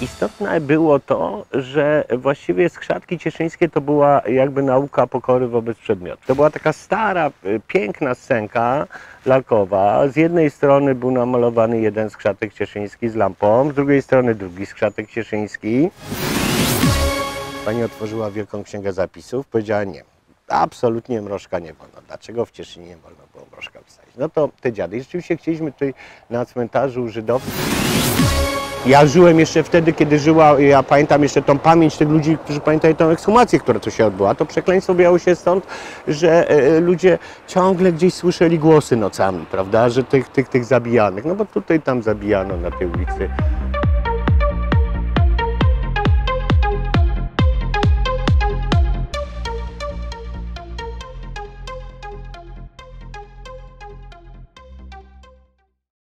Istotne było to, że właściwie skrzatki cieszyńskie to była jakby nauka pokory wobec przedmiotu. To była taka stara, y, piękna scenka lalkowa. Z jednej strony był namalowany jeden skrzatek cieszyński z lampą, z drugiej strony drugi skrzatek cieszyński. Pani otworzyła Wielką Księgę Zapisów, powiedziała nie. Absolutnie mrożka nie wolno. Dlaczego w Cieszynie nie wolno było mrożka wsadzić? No to te dziady. I rzeczywiście chcieliśmy tutaj na cmentarzu żydowskim ja żyłem jeszcze wtedy, kiedy żyła, ja pamiętam jeszcze tą pamięć tych ludzi, którzy pamiętają tą ekshumację, która tu się odbyła. To przekleństwo biało się stąd, że e, ludzie ciągle gdzieś słyszeli głosy nocami, prawda, że tych, tych, tych zabijanych. No bo tutaj tam zabijano na tej ulicy